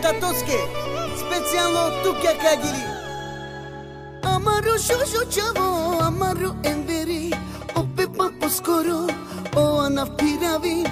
Татоцке, специјално од тука кагири. Амаро шошо чаво, амаро ендери, опе па поскоро, оа на пирави,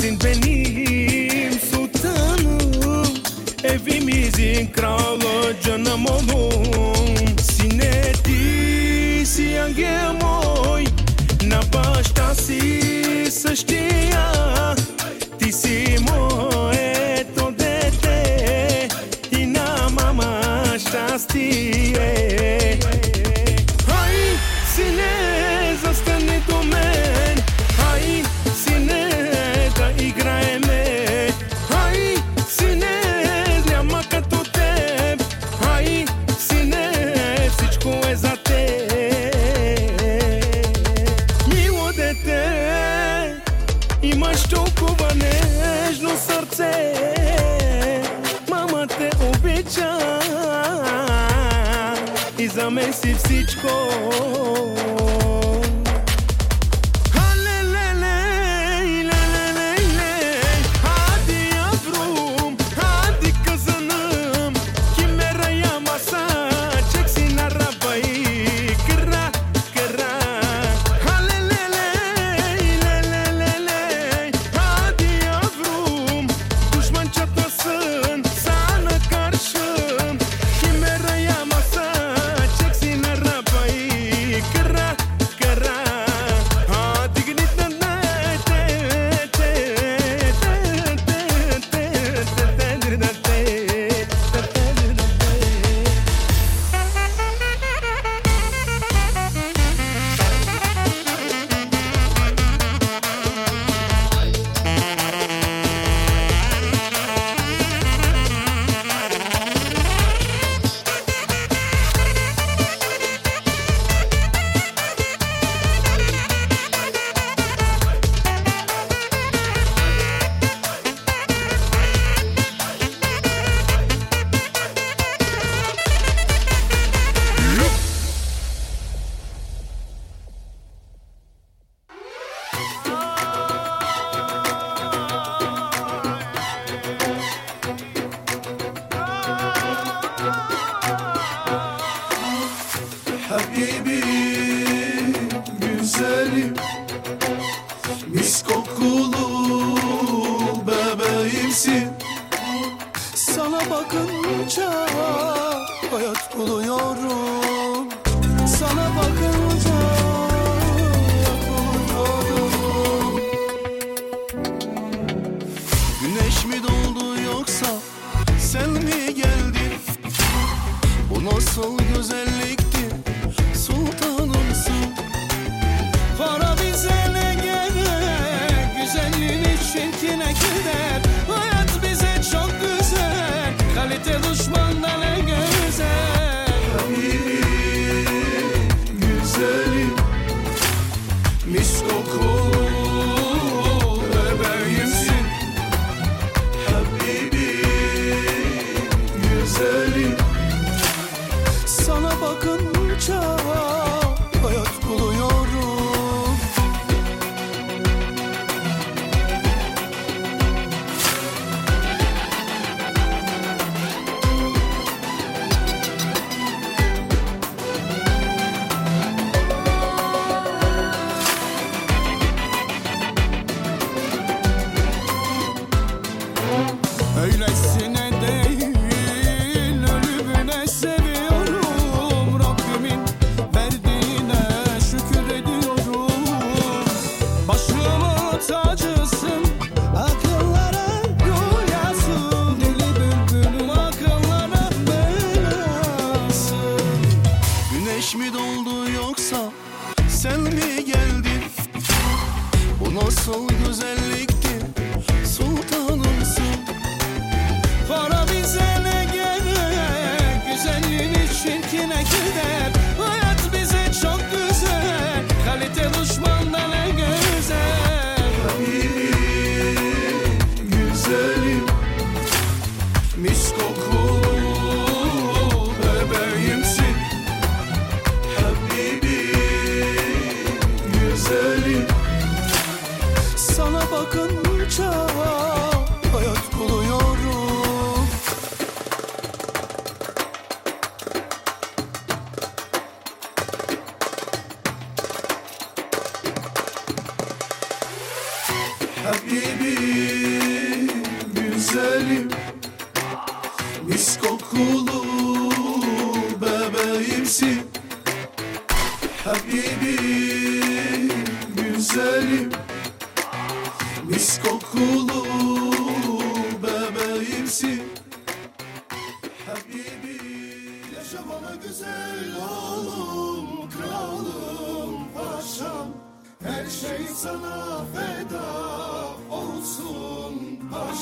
Sensin benim sultanım. Evimizin kralı canım oğlum. Sineti siyange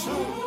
Two.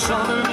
Summer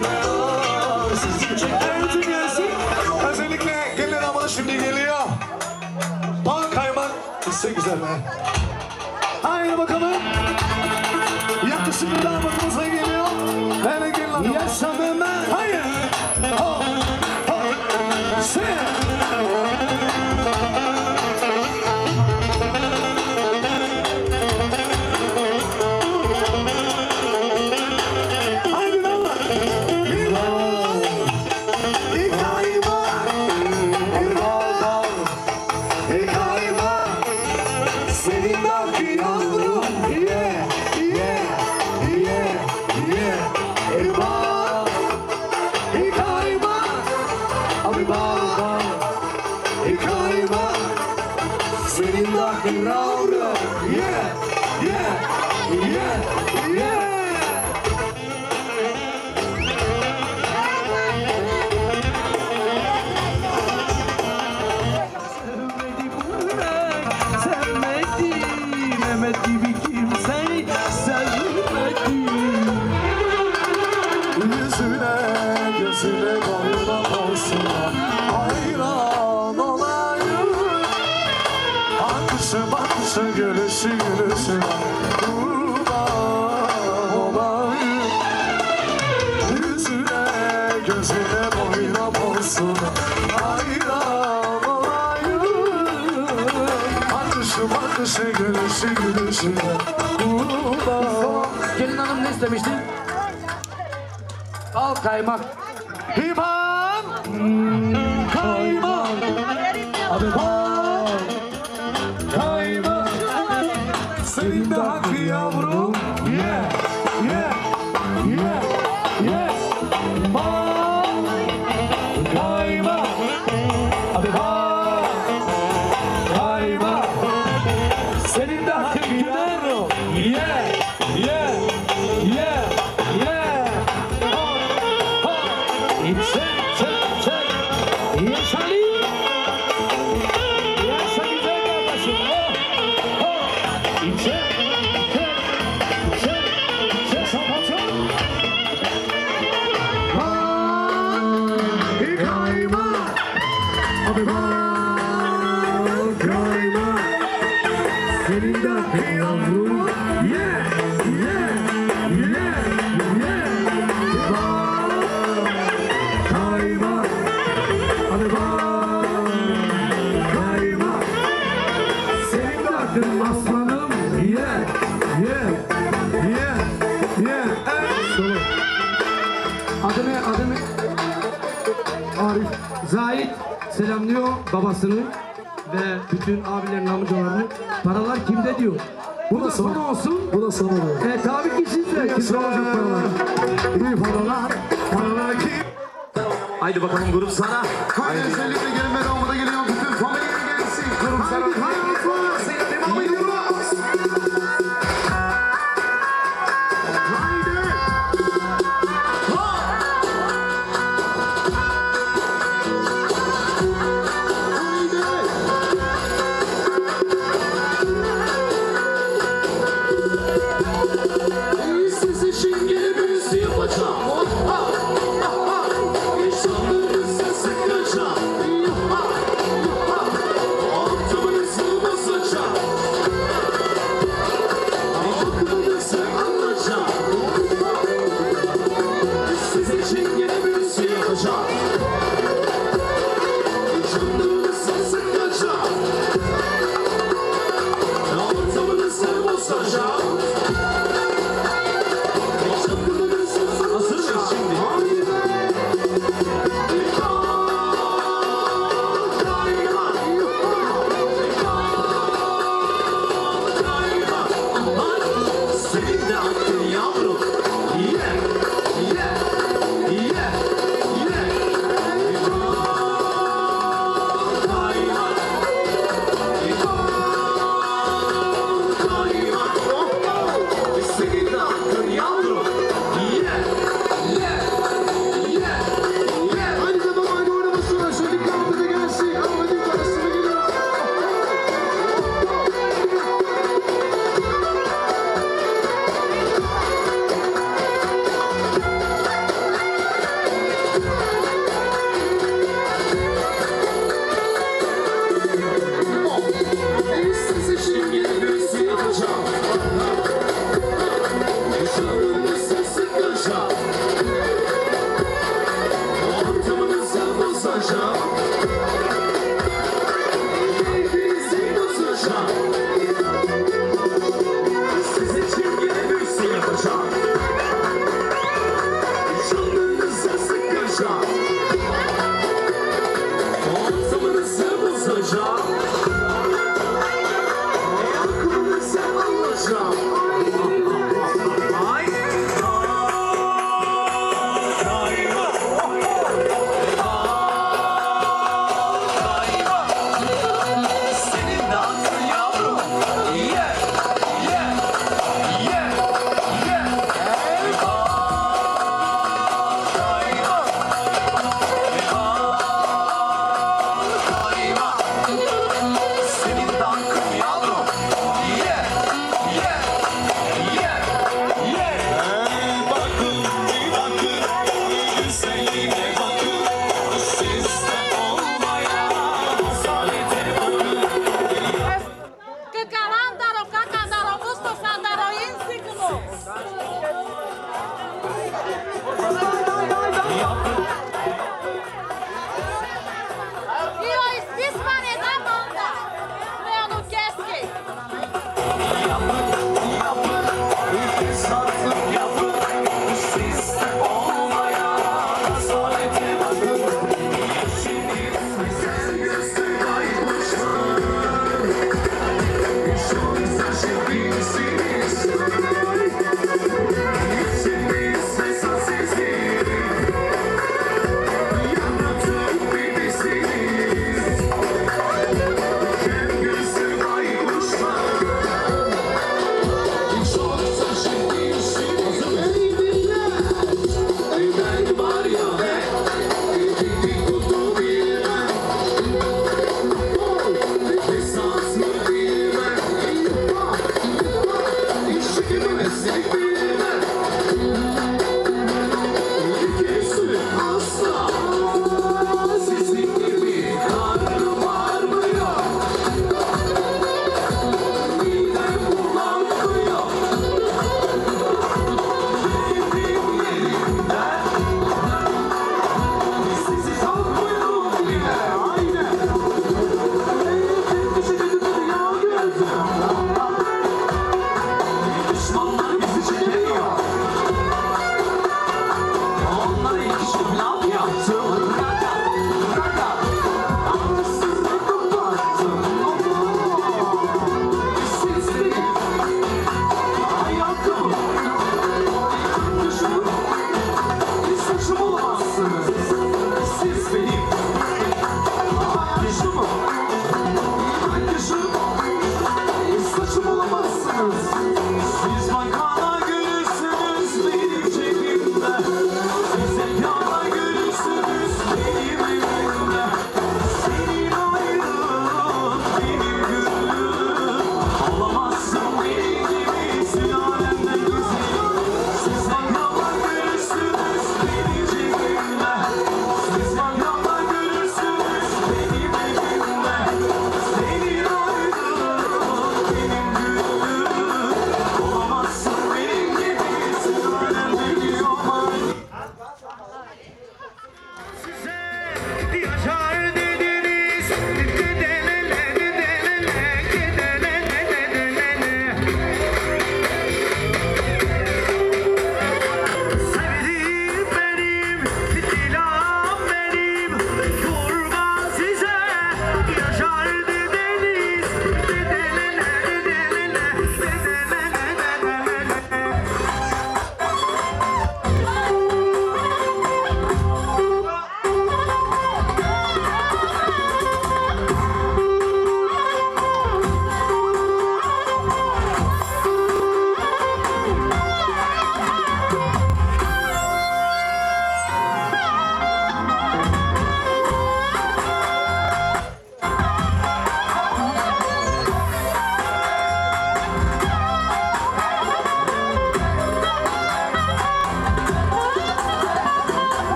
Bye-bye. Gelin hanım ne istemişti? Al kaymak. İmam Kaymak Abi bak babasının ve bütün abilerin amcalarının paralar kimde diyor. Bu da son olsun. Bu da son olur. E tabii ki sizde. Kimde olacak paralar? İyi paralar. Paralar kim? Haydi bakalım grup sana. Haydi. Haydi. Özellikle gelin ben olmada geliyorum. Bütün familya gelsin. Grup sana. Haydi. Haydi.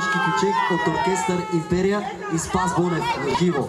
Казанлъшки кючек от оркестър Империя и Спас Бонев живо.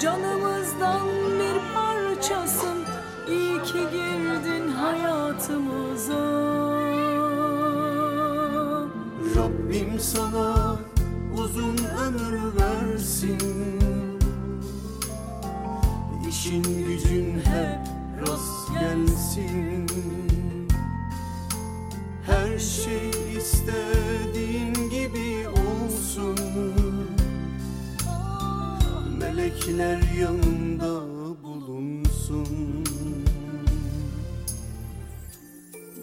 canımızdan bir parçasın. İyi ki girdin hayatımıza. Rabbim sana uzun ömür versin. İşin gücün hep rast gelsin. Her şey istediğin Sevenler yanında bulunsun.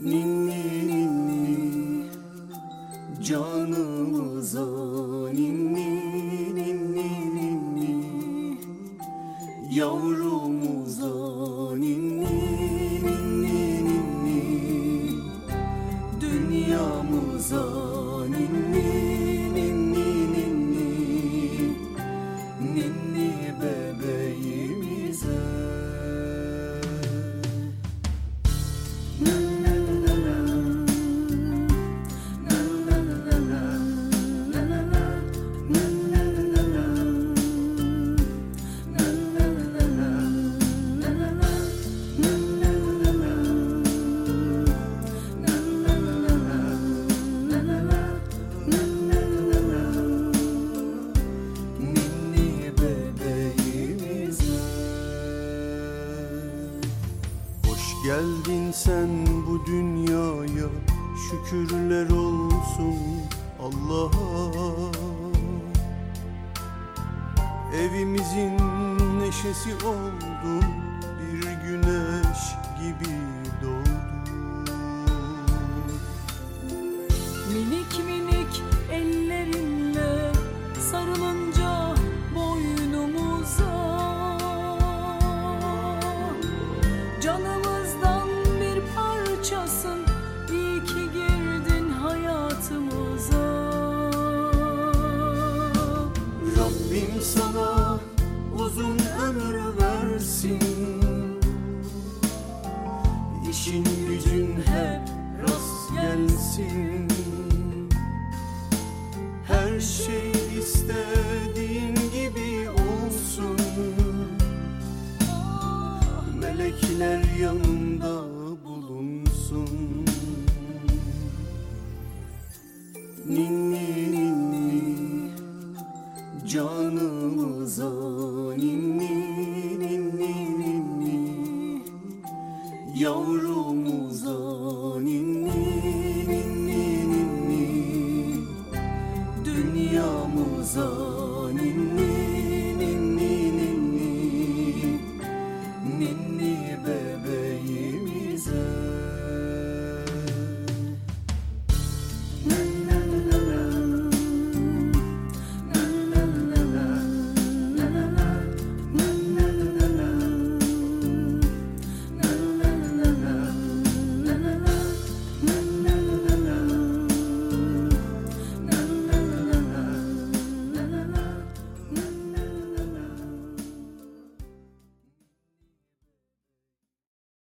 Ninni ninni canımıza. Ninni ninni ninni. Yavrum geldin sen bu dünyaya Şükürler olsun